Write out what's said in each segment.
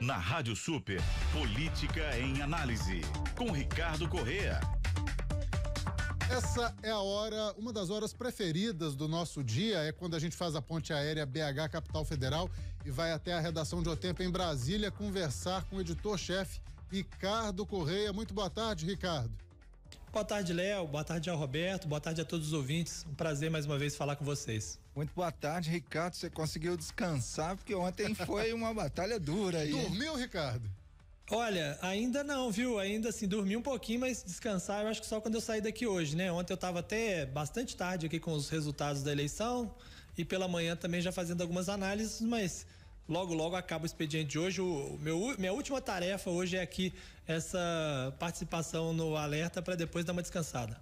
Na Rádio Super, Política em Análise, com Ricardo Correa. Essa é a hora, uma das horas preferidas do nosso dia, é quando a gente faz a ponte aérea BH Capital Federal e vai até a redação de O Tempo em Brasília conversar com o editor-chefe Ricardo Correia. Muito boa tarde, Ricardo. Boa tarde, Léo. Boa tarde ao Roberto. Boa tarde a todos os ouvintes. Um prazer mais uma vez falar com vocês. Muito boa tarde, Ricardo. Você conseguiu descansar porque ontem foi uma batalha dura aí. Dormiu, Ricardo? Olha, ainda não, viu? Ainda assim, dormi um pouquinho, mas descansar eu acho que só quando eu sair daqui hoje, né? Ontem eu tava até bastante tarde aqui com os resultados da eleição e pela manhã também já fazendo algumas análises, mas Logo, logo acaba o expediente de hoje. O meu, minha última tarefa hoje é aqui essa participação no alerta para depois dar uma descansada.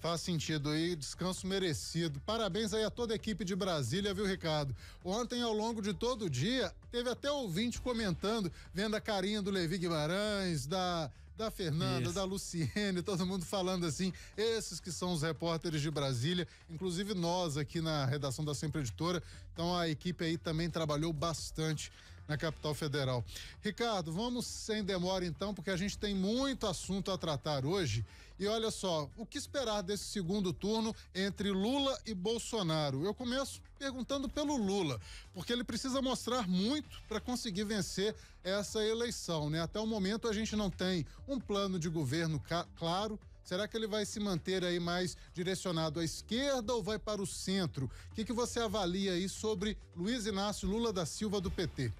Faz sentido aí, descanso merecido. Parabéns aí a toda a equipe de Brasília, viu, Ricardo? Ontem, ao longo de todo o dia, teve até ouvinte comentando, vendo a carinha do Levi Guimarães, da da Fernanda, Isso. da Luciene, todo mundo falando assim, esses que são os repórteres de Brasília, inclusive nós aqui na redação da Sempre Editora. Então a equipe aí também trabalhou bastante na capital federal. Ricardo, vamos sem demora então, porque a gente tem muito assunto a tratar hoje. E olha só, o que esperar desse segundo turno entre Lula e Bolsonaro? Eu começo perguntando pelo Lula, porque ele precisa mostrar muito para conseguir vencer essa eleição, né? Até o momento a gente não tem um plano de governo claro. Será que ele vai se manter aí mais direcionado à esquerda ou vai para o centro? O que, que você avalia aí sobre Luiz Inácio Lula da Silva do PT?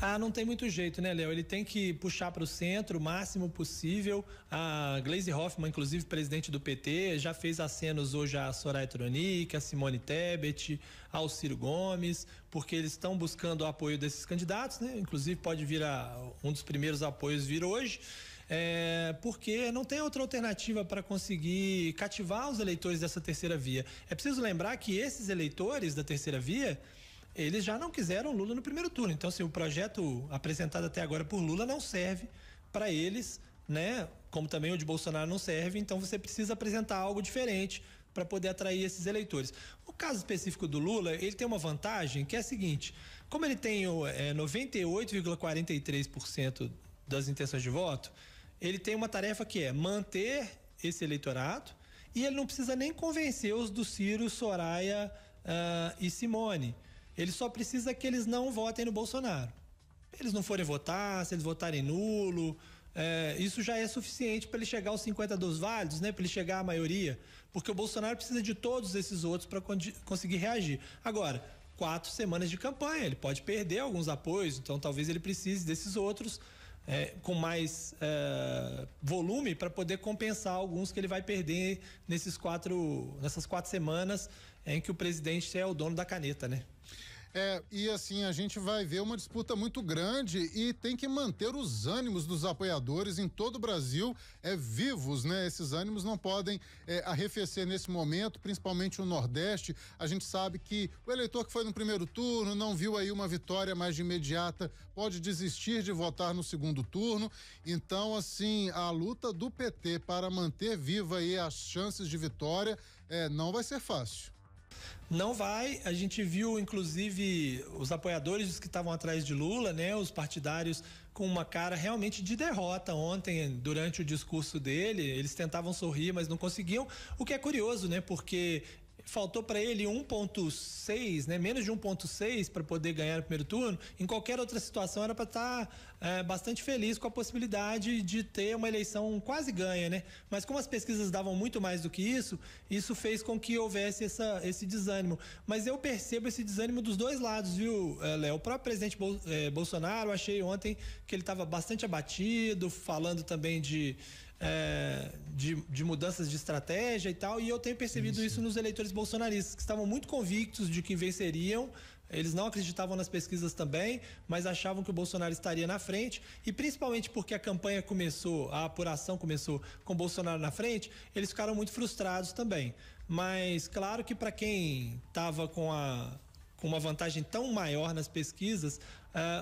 Ah, não tem muito jeito, né, Léo? Ele tem que puxar para o centro o máximo possível. A Glaze Hoffman, inclusive presidente do PT, já fez acenos hoje a Soraya Tronic, a Simone Tebet, ao Ciro Gomes, porque eles estão buscando o apoio desses candidatos, né? Inclusive pode vir a, um dos primeiros apoios vir hoje. É, porque não tem outra alternativa para conseguir cativar os eleitores dessa terceira via. É preciso lembrar que esses eleitores da terceira via eles já não quiseram Lula no primeiro turno. Então, se assim, o projeto apresentado até agora por Lula não serve para eles, né? Como também o de Bolsonaro não serve, então você precisa apresentar algo diferente para poder atrair esses eleitores. O caso específico do Lula, ele tem uma vantagem que é a seguinte: como ele tem é, 98,43% das intenções de voto, ele tem uma tarefa que é manter esse eleitorado e ele não precisa nem convencer os do Ciro, Soraya uh, e Simone. Ele só precisa que eles não votem no Bolsonaro. Eles não forem votar, se eles votarem nulo, é, isso já é suficiente para ele chegar aos 50 dos válidos, né? Para ele chegar à maioria, porque o Bolsonaro precisa de todos esses outros para conseguir reagir. Agora, quatro semanas de campanha, ele pode perder alguns apoios, então talvez ele precise desses outros é, com mais é, volume para poder compensar alguns que ele vai perder nesses quatro, nessas quatro semanas em que o presidente é o dono da caneta, né? É, e assim, a gente vai ver uma disputa muito grande e tem que manter os ânimos dos apoiadores em todo o Brasil é, vivos, né? Esses ânimos não podem é, arrefecer nesse momento, principalmente o Nordeste. A gente sabe que o eleitor que foi no primeiro turno não viu aí uma vitória mais imediata, pode desistir de votar no segundo turno. Então, assim, a luta do PT para manter viva aí as chances de vitória é, não vai ser fácil. Não vai. A gente viu, inclusive, os apoiadores que estavam atrás de Lula, né? Os partidários com uma cara realmente de derrota ontem, durante o discurso dele. Eles tentavam sorrir, mas não conseguiam. O que é curioso, né? Porque faltou para ele 1.6, né? Menos de 1.6 para poder ganhar o primeiro turno. Em qualquer outra situação era para estar tá, é, bastante feliz com a possibilidade de ter uma eleição quase ganha, né? Mas como as pesquisas davam muito mais do que isso, isso fez com que houvesse essa, esse desânimo. Mas eu percebo esse desânimo dos dois lados, viu, é, Léo? O próprio presidente é, Bolsonaro, achei ontem que ele estava bastante abatido, falando também de é, de, de, mudanças de estratégia e tal, e eu tenho percebido isso. isso nos eleitores bolsonaristas, que estavam muito convictos de que venceriam, eles não acreditavam nas pesquisas também, mas achavam que o Bolsonaro estaria na frente, e principalmente porque a campanha começou, a apuração começou com o Bolsonaro na frente, eles ficaram muito frustrados também. Mas claro que para quem estava com a com uma vantagem tão maior nas pesquisas,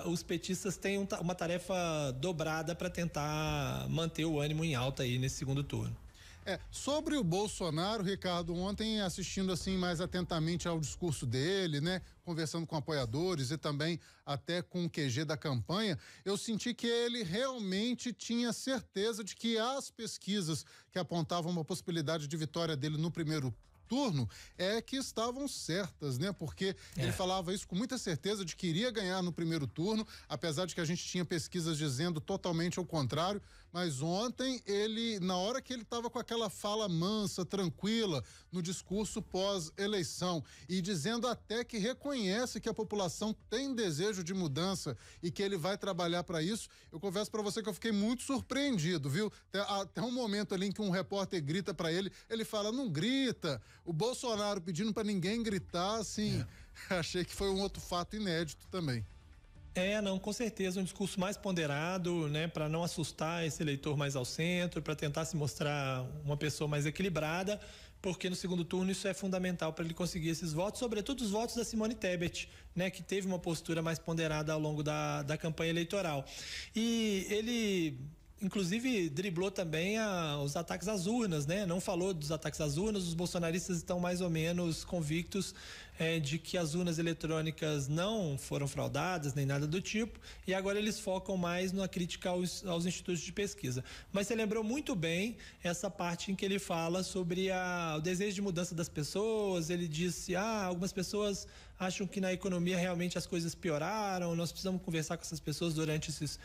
uh, os petistas têm um, uma tarefa dobrada para tentar manter o ânimo em alta aí nesse segundo turno. É, sobre o Bolsonaro, Ricardo, ontem assistindo assim mais atentamente ao discurso dele, né, conversando com apoiadores e também até com o QG da campanha, eu senti que ele realmente tinha certeza de que as pesquisas que apontavam uma possibilidade de vitória dele no primeiro turno é que estavam certas, né? Porque é. ele falava isso com muita certeza de que iria ganhar no primeiro turno, apesar de que a gente tinha pesquisas dizendo totalmente ao contrário. Mas ontem ele, na hora que ele estava com aquela fala mansa, tranquila, no discurso pós-eleição e dizendo até que reconhece que a população tem desejo de mudança e que ele vai trabalhar para isso, eu confesso para você que eu fiquei muito surpreendido, viu? Até, até um momento ali em que um repórter grita para ele, ele fala: não grita. O Bolsonaro pedindo para ninguém gritar, assim, é. achei que foi um outro fato inédito também. É, não, com certeza, um discurso mais ponderado, né, para não assustar esse eleitor mais ao centro, para tentar se mostrar uma pessoa mais equilibrada, porque no segundo turno isso é fundamental para ele conseguir esses votos, sobretudo os votos da Simone Tebet, né, que teve uma postura mais ponderada ao longo da, da campanha eleitoral. E ele inclusive driblou também a, os ataques às urnas, né? Não falou dos ataques às urnas, os bolsonaristas estão mais ou menos convictos é, de que as urnas eletrônicas não foram fraudadas, nem nada do tipo, e agora eles focam mais na crítica aos, aos institutos de pesquisa. Mas você lembrou muito bem essa parte em que ele fala sobre a, o desejo de mudança das pessoas, ele disse, ah, algumas pessoas acham que na economia realmente as coisas pioraram, nós precisamos conversar com essas pessoas durante esses,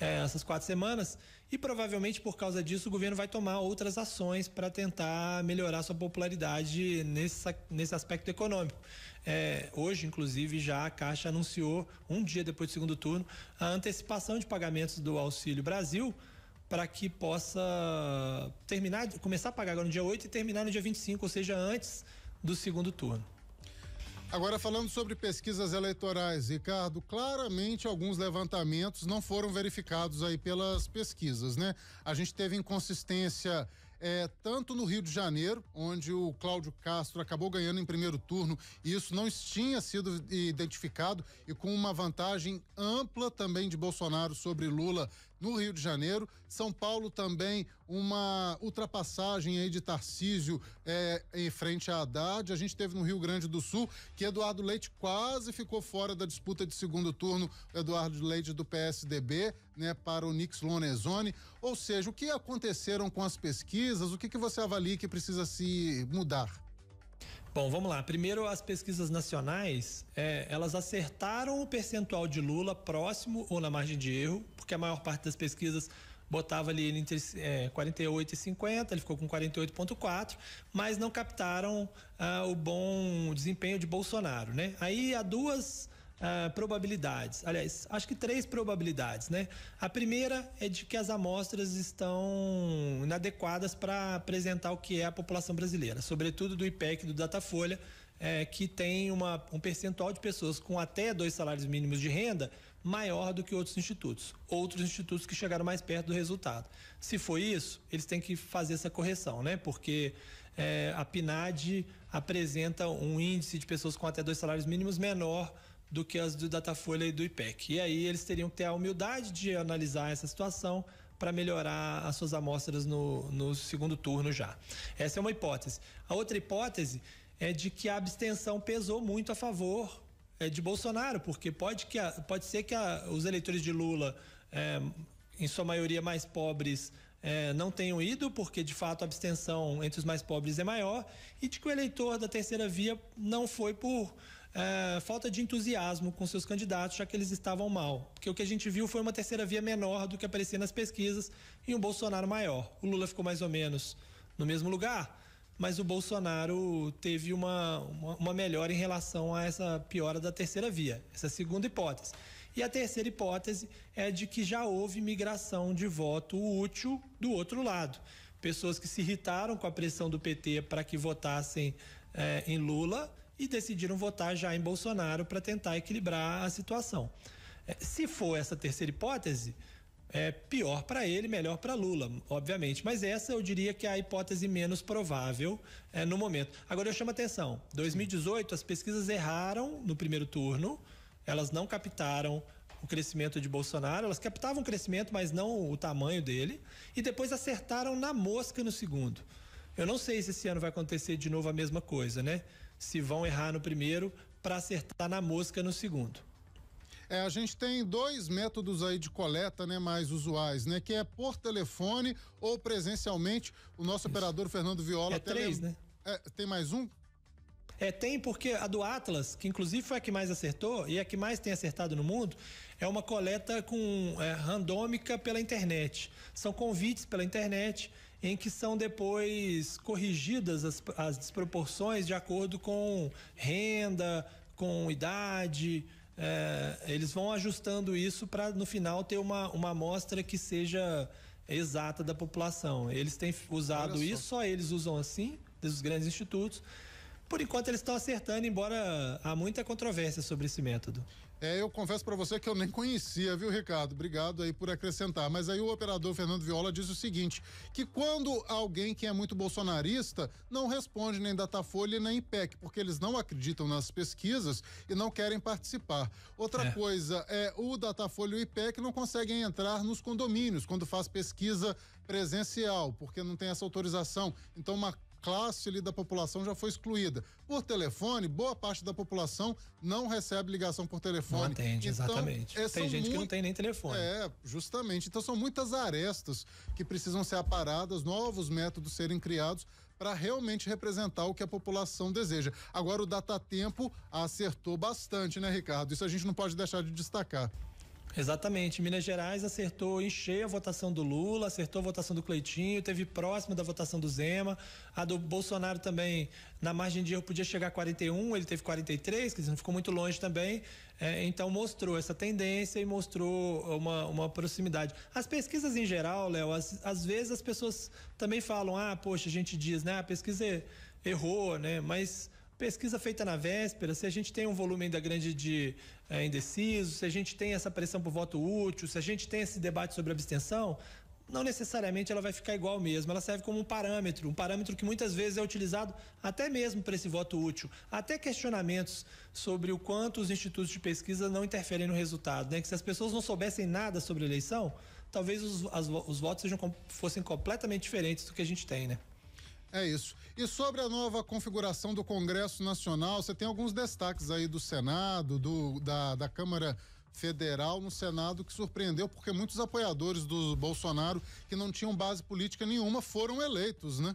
é, essas quatro semanas. E provavelmente por causa disso o governo vai tomar outras ações para tentar melhorar sua popularidade nesse, nesse aspecto econômico. É, hoje, inclusive, já a Caixa anunciou, um dia depois do segundo turno, a antecipação de pagamentos do Auxílio Brasil para que possa terminar, começar a pagar agora no dia 8 e terminar no dia 25, ou seja, antes do segundo turno. Agora, falando sobre pesquisas eleitorais, Ricardo, claramente alguns levantamentos não foram verificados aí pelas pesquisas, né? A gente teve inconsistência é, tanto no Rio de Janeiro, onde o Cláudio Castro acabou ganhando em primeiro turno, e isso não tinha sido identificado, e com uma vantagem ampla também de Bolsonaro sobre Lula no Rio de Janeiro. São Paulo também uma ultrapassagem aí de Tarcísio é, em frente a Haddad. A gente teve no Rio Grande do Sul que Eduardo Leite quase ficou fora da disputa de segundo turno, Eduardo Leite do PSDB, né, para o Nix Lonezone. Ou seja, o que aconteceram com as pesquisas? O que, que você avalia que precisa se mudar? Bom, vamos lá. Primeiro, as pesquisas nacionais, é, elas acertaram o percentual de Lula próximo ou na margem de erro, porque a maior parte das pesquisas botava ali entre é, 48 e 50, ele ficou com 48,4, mas não captaram ah, o bom desempenho de Bolsonaro, né? Aí há duas Uh, probabilidades. Aliás, acho que três probabilidades, né? A primeira é de que as amostras estão inadequadas para apresentar o que é a população brasileira, sobretudo do IPEC do Datafolha, é, que tem uma, um percentual de pessoas com até dois salários mínimos de renda maior do que outros institutos, outros institutos que chegaram mais perto do resultado. Se for isso, eles têm que fazer essa correção, né? Porque é, a PNAD apresenta um índice de pessoas com até dois salários mínimos menor do que as do Datafolha e do IPEC. E aí eles teriam que ter a humildade de analisar essa situação para melhorar as suas amostras no, no segundo turno já. Essa é uma hipótese. A outra hipótese é de que a abstenção pesou muito a favor é, de Bolsonaro, porque pode, que a, pode ser que a, os eleitores de Lula, é, em sua maioria mais pobres, é, não tenham ido, porque de fato a abstenção entre os mais pobres é maior, e de que o eleitor da terceira via não foi por é, falta de entusiasmo com seus candidatos, já que eles estavam mal. Porque o que a gente viu foi uma terceira via menor do que aparecia nas pesquisas e um Bolsonaro maior. O Lula ficou mais ou menos no mesmo lugar, mas o Bolsonaro teve uma, uma, uma melhora em relação a essa piora da terceira via, essa segunda hipótese. E a terceira hipótese é de que já houve migração de voto útil do outro lado. Pessoas que se irritaram com a pressão do PT para que votassem é, em Lula e decidiram votar já em Bolsonaro para tentar equilibrar a situação. É, se for essa terceira hipótese, é pior para ele, melhor para Lula, obviamente. Mas essa eu diria que é a hipótese menos provável é, no momento. Agora eu chamo atenção: 2018 as pesquisas erraram no primeiro turno, elas não captaram o crescimento de Bolsonaro, elas captavam o crescimento, mas não o tamanho dele, e depois acertaram na mosca no segundo. Eu não sei se esse ano vai acontecer de novo a mesma coisa, né? Se vão errar no primeiro para acertar na mosca no segundo. É, a gente tem dois métodos aí de coleta, né, mais usuais, né, que é por telefone ou presencialmente. O nosso Isso. operador Fernando Viola é três, né? É, tem mais um? É, tem porque a do Atlas, que inclusive foi a que mais acertou e a que mais tem acertado no mundo, é uma coleta com é, randômica pela internet. São convites pela internet em que são depois corrigidas as, as desproporções de acordo com renda, com idade. É, eles vão ajustando isso para no final ter uma, uma amostra que seja exata da população. Eles têm usado isso, só eles usam assim, dos grandes institutos. Por enquanto eles estão acertando, embora há muita controvérsia sobre esse método. É, eu confesso para você que eu nem conhecia, viu, Ricardo? Obrigado aí por acrescentar. Mas aí o operador Fernando Viola diz o seguinte: que quando alguém que é muito bolsonarista não responde nem Datafolha nem IPEC, porque eles não acreditam nas pesquisas e não querem participar. Outra é. coisa é o Datafolha e o IPEC não conseguem entrar nos condomínios quando faz pesquisa presencial, porque não tem essa autorização. Então, uma classe ali da população já foi excluída. Por telefone, boa parte da população não recebe ligação por telefone. Não atende, então, exatamente. É, tem gente muito, que não tem nem telefone. É, justamente. Então são muitas arestas que precisam ser aparadas, novos métodos serem criados para realmente representar o que a população deseja. Agora o Data Tempo acertou bastante, né, Ricardo? Isso a gente não pode deixar de destacar. Exatamente. Minas Gerais acertou em cheio a votação do Lula, acertou a votação do Cleitinho, teve próxima da votação do Zema. A do Bolsonaro também, na margem de erro, podia chegar a 41, ele teve 43, quer dizer, não ficou muito longe também. É, então mostrou essa tendência e mostrou uma, uma proximidade. As pesquisas em geral, Léo, às, vezes as pessoas também falam, ah, poxa, a gente diz, né, a pesquisa errou, né? Mas pesquisa feita na véspera, se a gente tem um volume ainda grande de é, indecisos, se a gente tem essa pressão por voto útil, se a gente tem esse debate sobre abstenção, não necessariamente ela vai ficar igual mesmo. Ela serve como um parâmetro, um parâmetro que muitas vezes é utilizado até mesmo para esse voto útil. Até questionamentos sobre o quanto os institutos de pesquisa não interferem no resultado, né? Que se as pessoas não soubessem nada sobre a eleição, talvez os, as, os votos sejam, fossem completamente diferentes do que a gente tem, né? É isso. E sobre a nova configuração do Congresso Nacional, você tem alguns destaques aí do Senado, do, da, da Câmara Federal no Senado que surpreendeu porque muitos apoiadores do Bolsonaro que não tinham base política nenhuma foram eleitos, né?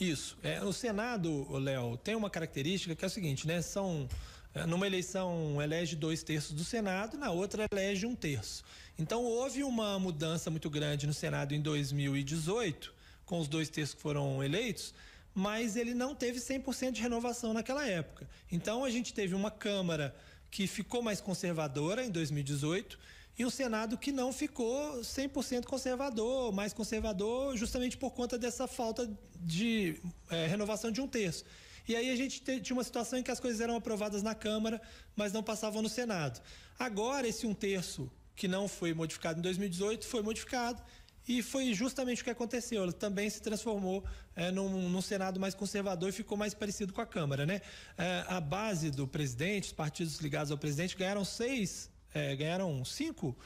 Isso. É, o Senado, Léo, tem uma característica que é o seguinte, né? São é, numa eleição elege dois terços do Senado, na outra elege um terço. Então houve uma mudança muito grande no Senado em 2018 com os dois terços que foram eleitos, mas ele não teve 100% de renovação naquela época. Então a gente teve uma Câmara que ficou mais conservadora em 2018 e um Senado que não ficou 100% conservador, mais conservador, justamente por conta dessa falta de é, renovação de um terço. E aí a gente tinha uma situação em que as coisas eram aprovadas na Câmara, mas não passavam no Senado. Agora, esse um terço que não foi modificado em 2018 foi modificado e foi justamente o que aconteceu. Ela também se transformou é, num, num, Senado mais conservador e ficou mais parecido com a Câmara, né? É, a base do presidente, os partidos ligados ao presidente, ganharam seis, é, ganharam cinco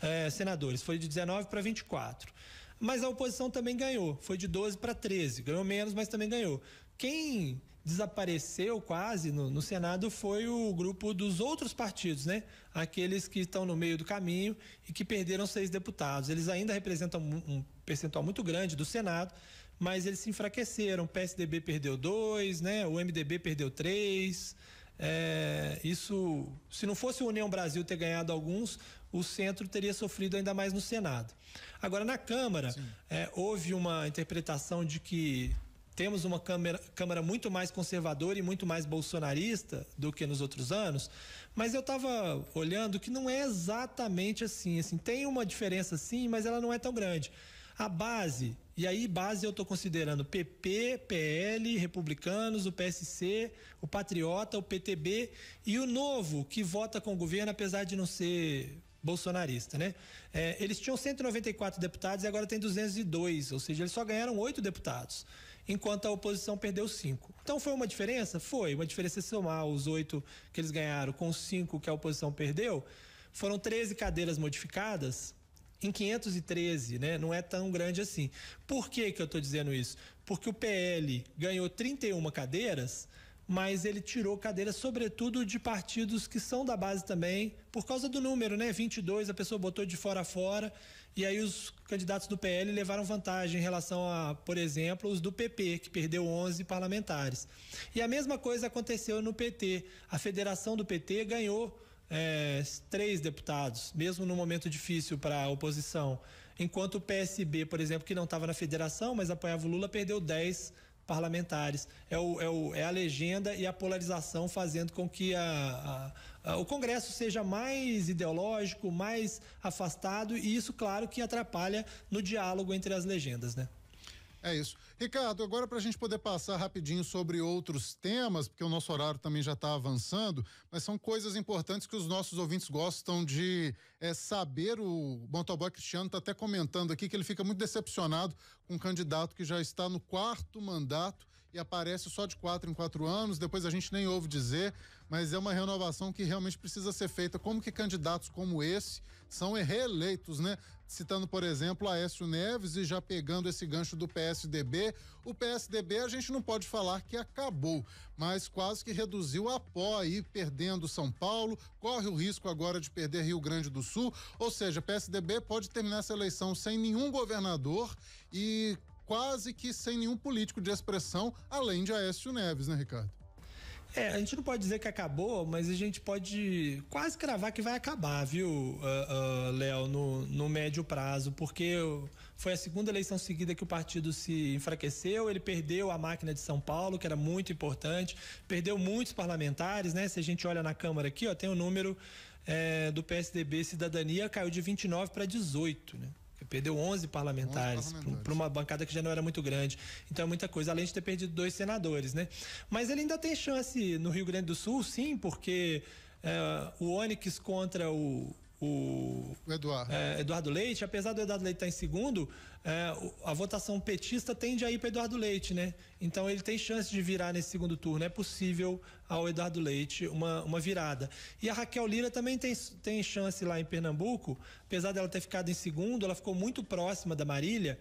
é, senadores. Foi de 19 para 24. Mas a oposição também ganhou. Foi de 12 para 13. Ganhou menos, mas também ganhou. Quem desapareceu quase no, no, Senado foi o grupo dos outros partidos, né? Aqueles que estão no meio do caminho e que perderam seis deputados. Eles ainda representam um, um percentual muito grande do Senado, mas eles se enfraqueceram. O PSDB perdeu dois, né? O MDB perdeu três. É, isso, se não fosse o União Brasil ter ganhado alguns, o centro teria sofrido ainda mais no Senado. Agora, na Câmara, é, houve uma interpretação de que temos uma câmara, câmara muito mais conservadora e muito mais bolsonarista do que nos outros anos, mas eu estava olhando que não é exatamente assim, assim, tem uma diferença sim, mas ela não é tão grande. A base, e aí base eu estou considerando PP, PL, Republicanos, o PSC, o Patriota, o PTB e o Novo, que vota com o governo, apesar de não ser bolsonarista, né? É, eles tinham 194 deputados e agora tem 202, ou seja, eles só ganharam oito deputados enquanto a oposição perdeu cinco. Então foi uma diferença? Foi. Uma diferença somar os oito que eles ganharam com os cinco que a oposição perdeu. Foram 13 cadeiras modificadas em 513, né? Não é tão grande assim. Por que que eu estou dizendo isso? Porque o PL ganhou 31 cadeiras, mas ele tirou cadeiras, sobretudo de partidos que são da base também, por causa do número, né? 22, a pessoa botou de fora a fora, e aí os candidatos do PL levaram vantagem em relação a, por exemplo, os do PP, que perdeu 11 parlamentares. E a mesma coisa aconteceu no PT. A federação do PT ganhou é, três deputados, mesmo no momento difícil para a oposição. Enquanto o PSB, por exemplo, que não estava na federação, mas apoiava o Lula, perdeu 10 parlamentares. É, o, é, o, é a legenda e a polarização fazendo com que a, a, a, o Congresso seja mais ideológico, mais afastado, e isso, claro, que atrapalha no diálogo entre as legendas, né? É isso. Ricardo, agora para a gente poder passar rapidinho sobre outros temas, porque o nosso horário também já está avançando, mas são coisas importantes que os nossos ouvintes gostam de é, saber. O motoboy Cristiano está até comentando aqui que ele fica muito decepcionado com um candidato que já está no quarto mandato e aparece só de quatro em quatro anos, depois a gente nem ouve dizer, mas é uma renovação que realmente precisa ser feita. Como que candidatos como esse são reeleitos, né? Citando, por exemplo, Aécio Neves e já pegando esse gancho do PSDB. O PSDB a gente não pode falar que acabou, mas quase que reduziu a pó aí, perdendo São Paulo, corre o risco agora de perder Rio Grande do Sul. Ou seja, PSDB pode terminar essa eleição sem nenhum governador e quase que sem nenhum político de expressão, além de Aécio Neves, né, Ricardo? É, a gente não pode dizer que acabou, mas a gente pode quase cravar que vai acabar, viu, uh, uh, Léo, no, no médio prazo, porque foi a segunda eleição seguida que o partido se enfraqueceu, ele perdeu a máquina de São Paulo, que era muito importante, perdeu muitos parlamentares, né? Se a gente olha na Câmara aqui, ó, tem o número é, do PSDB Cidadania, caiu de 29 para 18, né? Perdeu 11 parlamentares, 11 parlamentares. para uma bancada que já não era muito grande. Então é muita coisa, além de ter perdido dois senadores, né? Mas ele ainda tem chance no Rio Grande do Sul, sim, porque é, o Onyx contra o, o, o Eduardo. É, Eduardo Leite, apesar do Eduardo Leite estar em segundo, é, a votação petista tende a ir para Eduardo Leite, né? Então ele tem chance de virar nesse segundo turno. É possível ao Eduardo Leite uma, uma virada. E a Raquel Lira também tem, tem chance lá em Pernambuco, apesar dela ter ficado em segundo, ela ficou muito próxima da Marília.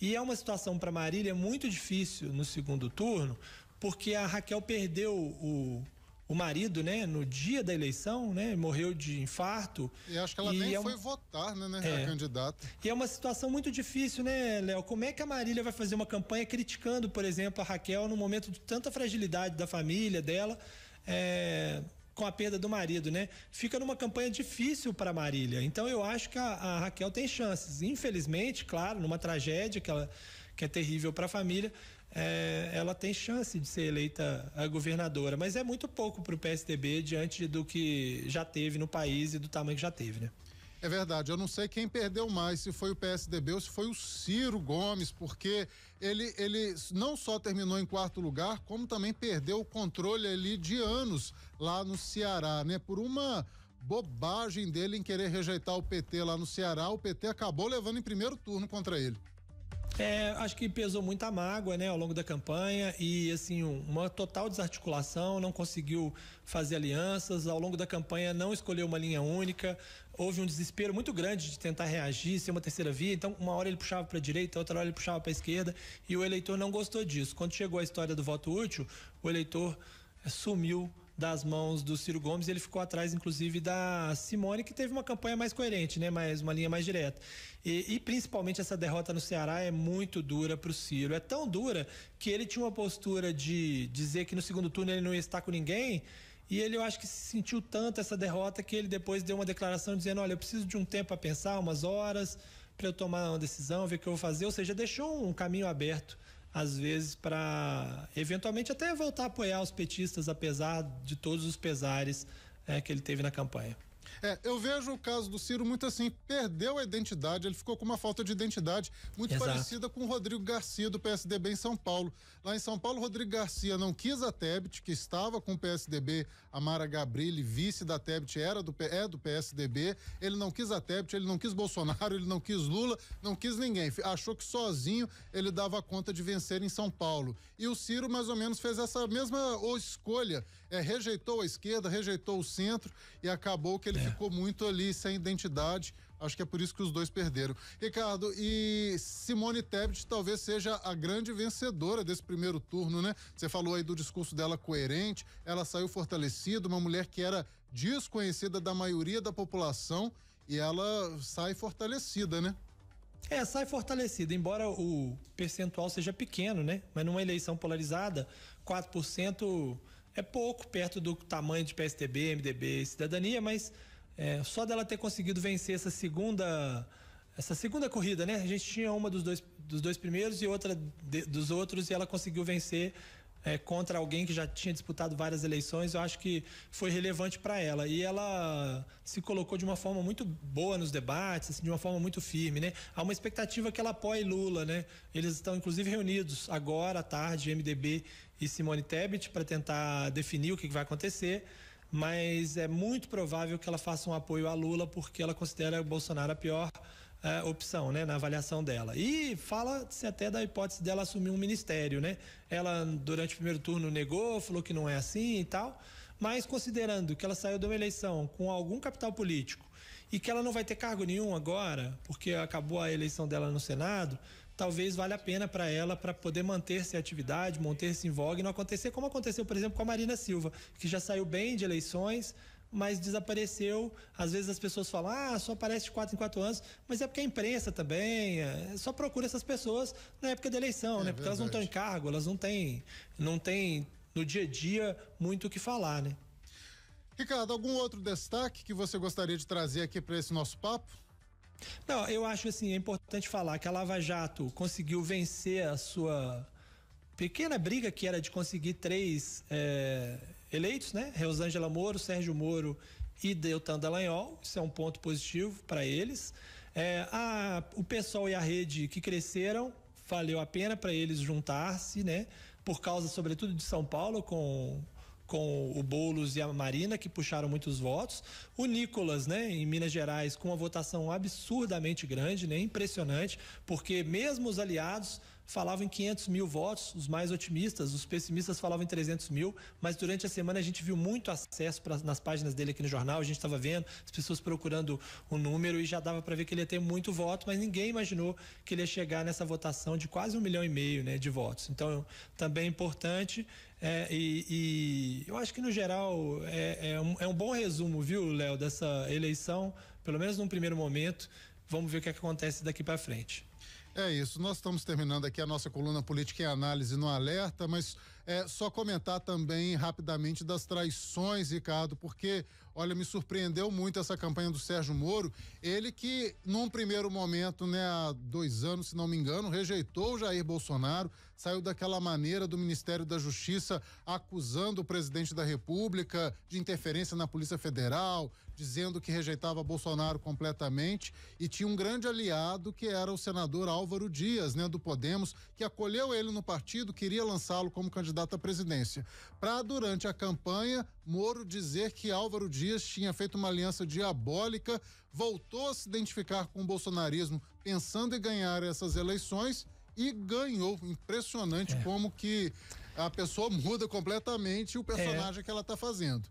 E é uma situação para Marília muito difícil no segundo turno, porque a Raquel perdeu o o marido, né, no dia da eleição, né, morreu de infarto. E acho que ela nem é foi votar, né, né, é. candidata. E é uma situação muito difícil, né, Léo? Como é que a Marília vai fazer uma campanha criticando, por exemplo, a Raquel no momento de tanta fragilidade da família dela, é, com a perda do marido, né? Fica numa campanha difícil para Marília. Então eu acho que a, a Raquel tem chances. Infelizmente, claro, numa tragédia que ela que é terrível para a família, é, ela tem chance de ser eleita a governadora, mas é muito pouco para o PSDB diante do que já teve no país e do tamanho que já teve, né? É verdade, eu não sei quem perdeu mais, se foi o PSDB ou se foi o Ciro Gomes, porque ele, ele não só terminou em quarto lugar, como também perdeu o controle ali de anos lá no Ceará, né? Por uma bobagem dele em querer rejeitar o PT lá no Ceará, o PT acabou levando em primeiro turno contra ele. É, acho que pesou muita mágoa, né, ao longo da campanha e assim uma total desarticulação, não conseguiu fazer alianças, ao longo da campanha não escolheu uma linha única, houve um desespero muito grande de tentar reagir, ser uma terceira via, então uma hora ele puxava para a direita, outra hora ele puxava para a esquerda e o eleitor não gostou disso. Quando chegou a história do voto útil, o eleitor é, sumiu das mãos do Ciro Gomes, ele ficou atrás, inclusive, da Simone, que teve uma campanha mais coerente, né? Mais, uma linha mais direta. E, e principalmente essa derrota no Ceará é muito dura para o Ciro. É tão dura que ele tinha uma postura de dizer que no segundo turno ele não ia estar com ninguém. E ele, eu acho que sentiu tanto essa derrota que ele depois deu uma declaração dizendo: Olha, eu preciso de um tempo para pensar, umas horas, para eu tomar uma decisão, ver o que eu vou fazer. Ou seja, deixou um caminho aberto às vezes para eventualmente até voltar a apoiar os petistas, apesar de todos os pesares é, que ele teve na campanha. É, eu vejo o caso do Ciro muito assim, perdeu a identidade, ele ficou com uma falta de identidade muito Exato. parecida com o Rodrigo Garcia do PSDB em São Paulo. Lá em São Paulo, Rodrigo Garcia não quis a Tebet, que estava com o PSDB, a Mara Gabrilli, vice da Tebet, era do, é do PSDB, ele não quis a Tebet, ele não quis Bolsonaro, ele não quis Lula, não quis ninguém, achou que sozinho ele dava conta de vencer em São Paulo. E o Ciro mais ou menos fez essa mesma escolha, é, rejeitou a esquerda, rejeitou o centro e acabou que ele é. Ficou muito ali sem identidade, Acho que é por isso que os dois perderam. Ricardo, e Simone Tebet talvez seja a grande vencedora desse primeiro turno, né? Você falou aí do discurso dela coerente, ela saiu fortalecida, uma mulher que era desconhecida da maioria da população e ela sai fortalecida, né? É, sai fortalecida, embora o percentual seja pequeno, né? Mas numa eleição polarizada, 4% é pouco perto do tamanho de PSDB, MDB e Cidadania, mas é, só dela ter conseguido vencer essa segunda essa segunda corrida, né? A gente tinha uma dos dois, dos dois primeiros e outra de, dos outros e ela conseguiu vencer é, contra alguém que já tinha disputado várias eleições, eu acho que foi relevante para ela. E ela se colocou de uma forma muito boa nos debates, assim, de uma forma muito firme, né? Há uma expectativa que ela apoie Lula, né? Eles estão inclusive reunidos agora à tarde, MDB e Simone Tebet, para tentar definir o que, que vai acontecer mas é muito provável que ela faça um apoio a Lula porque ela considera o Bolsonaro a pior é, opção, né, na avaliação dela. E fala-se até da hipótese dela assumir um ministério, né? Ela, durante o primeiro turno, negou, falou que não é assim e tal, mas considerando que ela saiu de uma eleição com algum capital político e que ela não vai ter cargo nenhum agora, porque acabou a eleição dela no Senado, talvez valha a pena para ela para poder manter-se em atividade, manter-se em voga e não acontecer como aconteceu, por exemplo, com a Marina Silva, que já saiu bem de eleições, mas desapareceu. Às vezes as pessoas falam, ah, só aparece de quatro em quatro anos, mas é porque a imprensa também é, só procura essas pessoas na época da eleição, é né? Porque verdade. elas não estão em cargo, elas não têm, não têm no dia a dia muito o que falar, né? Ricardo, algum outro destaque que você gostaria de trazer aqui para esse nosso papo? Não, eu acho assim, é importante falar que a Lava Jato conseguiu vencer a sua pequena briga que era de conseguir três é, eleitos, né? Rosângela Moro, Sérgio Moro e Deltan Dallagnol. Isso é um ponto positivo para eles. É, a, o pessoal e a rede que cresceram, valeu a pena para eles juntar-se, né? Por causa, sobretudo, de São Paulo, com com o Boulos e a Marina, que puxaram muitos votos. O Nicolas, né, em Minas Gerais, com uma votação absurdamente grande, né, impressionante, porque mesmo os aliados falavam em 500 mil votos, os mais otimistas, os pessimistas falavam em 300 mil, mas durante a semana a gente viu muito acesso pra, nas páginas dele aqui no jornal, a gente estava vendo as pessoas procurando o número e já dava para ver que ele ia ter muito voto, mas ninguém imaginou que ele ia chegar nessa votação de quase um milhão e meio né, de votos. Então, também é importante é, e, e, eu acho que no geral é, é, um, é um bom resumo, viu, Léo, dessa eleição, pelo menos num primeiro momento. Vamos ver o que acontece daqui para frente. É isso, nós estamos terminando aqui a nossa coluna política em análise no alerta, mas é, só comentar também rapidamente das traições, Ricardo, porque, olha, me surpreendeu muito essa campanha do Sérgio Moro. Ele que, num primeiro momento, né, há dois anos, se não me engano, rejeitou o Jair Bolsonaro, saiu daquela maneira do Ministério da Justiça acusando o presidente da República de interferência na Polícia Federal, dizendo que rejeitava Bolsonaro completamente e tinha um grande aliado que era o senador Álvaro Dias, né, do Podemos, que acolheu ele no partido, queria lançá-lo como candidato à presidência. Para durante a campanha, Moro dizer que Álvaro Dias tinha feito uma aliança diabólica, voltou a se identificar com o bolsonarismo, pensando em ganhar essas eleições e ganhou. Impressionante é. como que a pessoa muda completamente o personagem é. que ela está fazendo.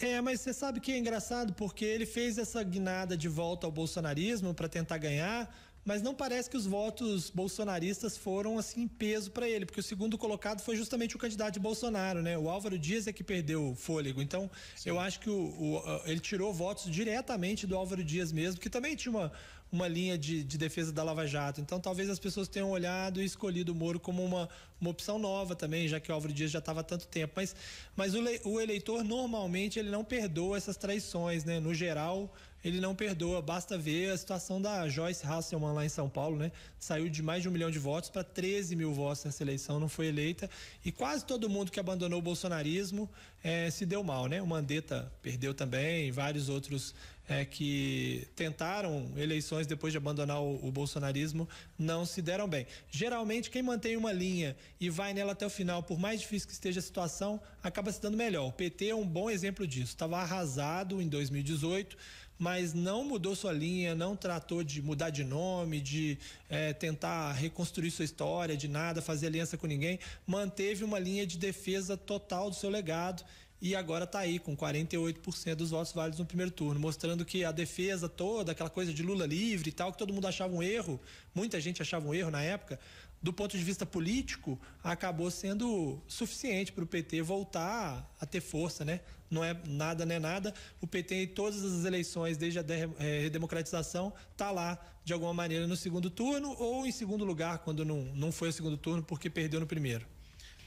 É, mas você sabe que é engraçado porque ele fez essa guinada de volta ao bolsonarismo para tentar ganhar, mas não parece que os votos bolsonaristas foram assim em peso para ele, porque o segundo colocado foi justamente o candidato de Bolsonaro, né? O Álvaro Dias é que perdeu o fôlego. Então, Sim. eu acho que o, o, ele tirou votos diretamente do Álvaro Dias mesmo, que também tinha uma, uma linha de, de, defesa da Lava Jato. Então, talvez as pessoas tenham olhado e escolhido o Moro como uma, uma opção nova também, já que o Álvaro Dias já estava há tanto tempo. Mas, mas o, o, eleitor, normalmente, ele não perdoa essas traições, né? No geral, ele não perdoa. Basta ver a situação da Joyce Hasselman lá em São Paulo, né? Saiu de mais de um milhão de votos para 13 mil votos nessa eleição, não foi eleita. E quase todo mundo que abandonou o bolsonarismo é, se deu mal, né? O Mandetta perdeu também, vários outros é, que tentaram eleições depois de abandonar o, o, bolsonarismo não se deram bem. Geralmente, quem mantém uma linha e vai nela até o final, por mais difícil que esteja a situação, acaba se dando melhor. O PT é um bom exemplo disso. Estava arrasado em 2018 mas não mudou sua linha, não tratou de mudar de nome, de é, tentar reconstruir sua história, de nada, fazer aliança com ninguém, manteve uma linha de defesa total do seu legado e agora está aí com 48% dos votos válidos no primeiro turno, mostrando que a defesa toda, aquela coisa de Lula livre e tal, que todo mundo achava um erro, muita gente achava um erro na época, do ponto de vista político, acabou sendo suficiente para o PT voltar a ter força, né? Não é nada, não é nada. O PT em todas as eleições, desde a é, redemocratização, está lá, de alguma maneira, no segundo turno ou em segundo lugar, quando não, não foi o segundo turno, porque perdeu no primeiro.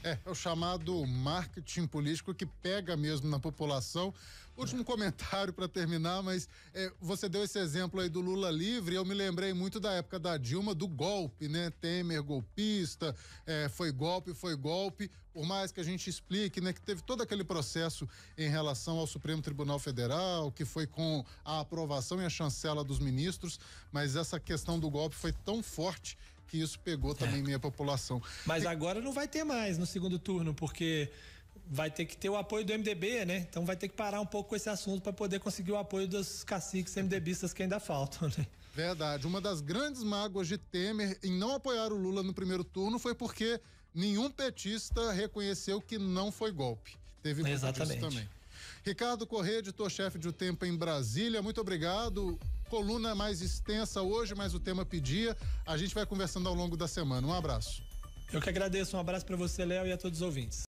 É, é o chamado marketing político que pega mesmo na população. Último comentário para terminar, mas é, você deu esse exemplo aí do Lula livre. Eu me lembrei muito da época da Dilma, do golpe, né? Temer golpista, é, foi golpe, foi golpe. Por mais que a gente explique, né, que teve todo aquele processo em relação ao Supremo Tribunal Federal, que foi com a aprovação e a chancela dos ministros, mas essa questão do golpe foi tão forte que isso pegou também é. minha população. Mas e... agora não vai ter mais no segundo turno, porque vai ter que ter o apoio do MDB, né? Então vai ter que parar um pouco com esse assunto para poder conseguir o apoio dos caciques MDBistas que ainda faltam, né? Verdade. Uma das grandes mágoas de Temer em não apoiar o Lula no primeiro turno foi porque nenhum petista reconheceu que não foi golpe. Teve Exatamente. também. Ricardo Corrêa, editor-chefe de O Tempo em Brasília, muito obrigado. Coluna mais extensa hoje, mas o tema pedia. A gente vai conversando ao longo da semana. Um abraço. Eu que agradeço. Um abraço para você, Léo, e a todos os ouvintes.